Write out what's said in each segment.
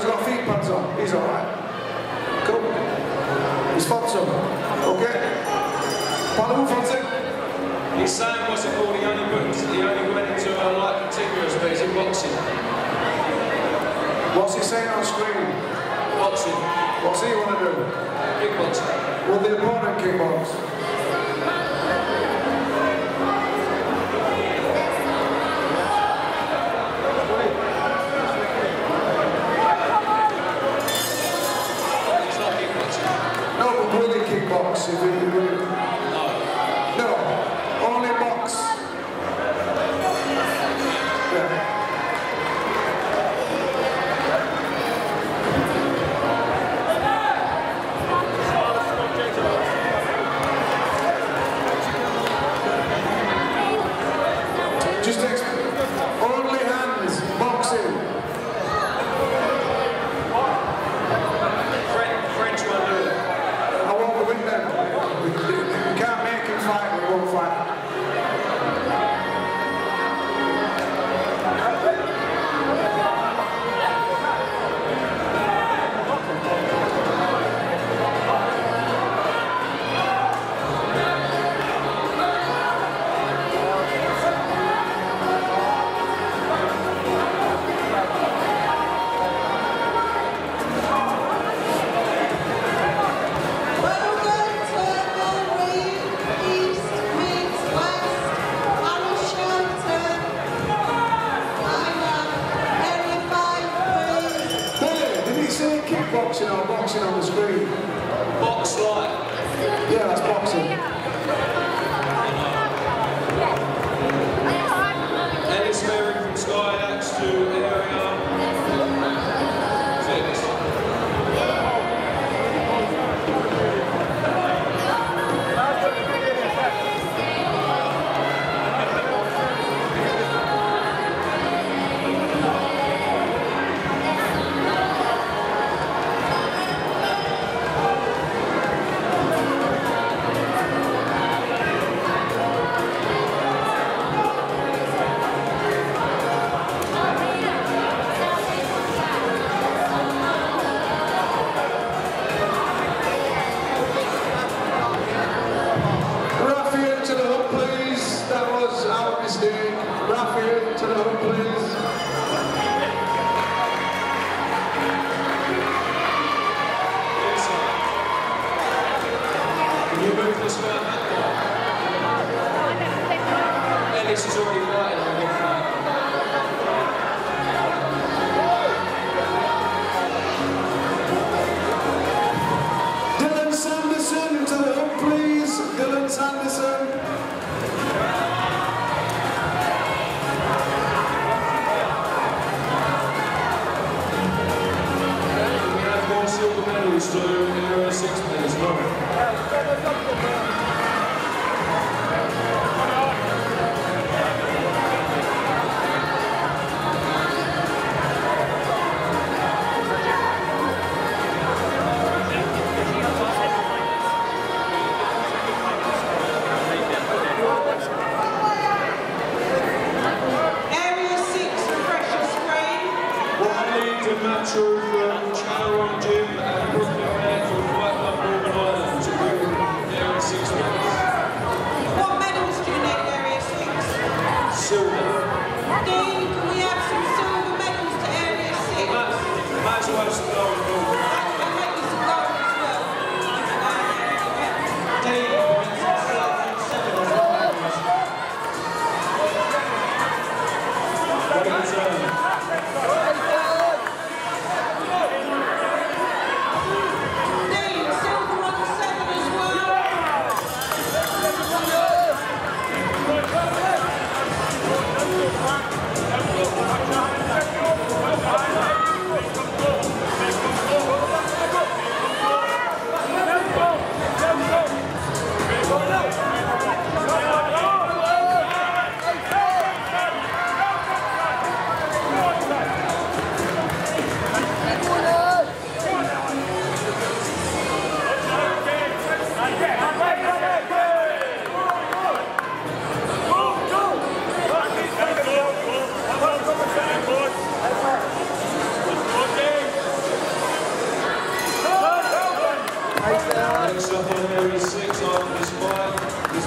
he's got feet pads on. He's all right. Cool. He's handsome. Okay. Pardon, Francis? His son was a called, he only, went, he only went into a light continuous phase boxing. What's he saying on screen? Boxing. What's he want to do? Kickboxing. Will the opponent kickbox? Will he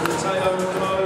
the tail of the mode.